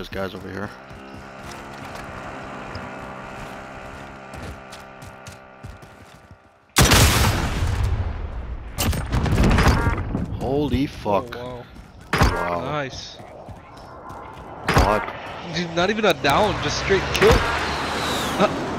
there's guys over here. Holy fuck. Oh, wow. wow. Nice. God. Dude, not even a down, just straight kill. Uh,